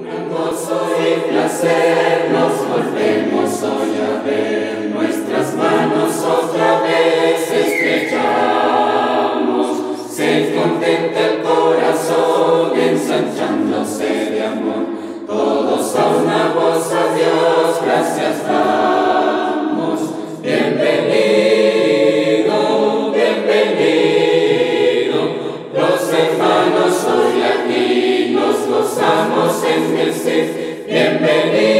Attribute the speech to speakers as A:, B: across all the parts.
A: Un gozo y placer hermanos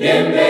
A: bienvenido.